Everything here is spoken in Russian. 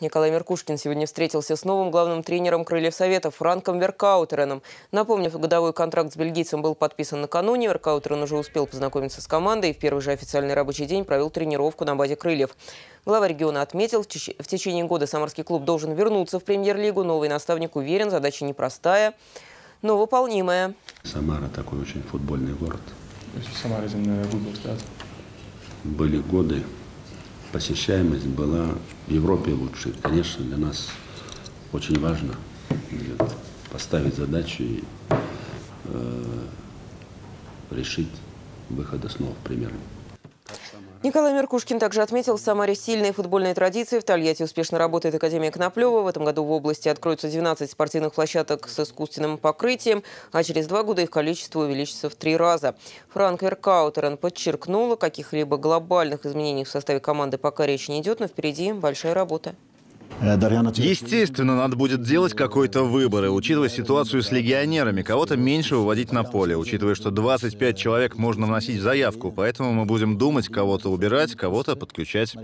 Николай Меркушкин сегодня встретился с новым главным тренером «Крыльев Совета» Франком Веркаутереном. Напомню, годовой контракт с бельгийцем был подписан накануне. Веркаутерен уже успел познакомиться с командой и в первый же официальный рабочий день провел тренировку на базе «Крыльев». Глава региона отметил, в течение года самарский клуб должен вернуться в премьер-лигу. Новый наставник уверен, задача непростая, но выполнимая. Самара такой очень футбольный город. Самара Были годы, посещаемость была в Европе лучше. Конечно, для нас очень важно поставить задачу и э, решить выход снова в премьер Николай Меркушкин также отметил, в Самаре сильные футбольные традиции. В Тольятти успешно работает Академия Коноплева. В этом году в области откроются 12 спортивных площадок с искусственным покрытием, а через два года их количество увеличится в три раза. Франк Эркаутерен подчеркнула, каких-либо глобальных изменений в составе команды пока речи не идет, но впереди большая работа. Э, Естественно, надо будет делать какой-то выбор, и учитывая ситуацию с легионерами, кого-то меньше выводить на поле, учитывая, что 25 человек можно вносить в заявку, поэтому мы будем думать, кого-то убирать, кого-то подключать.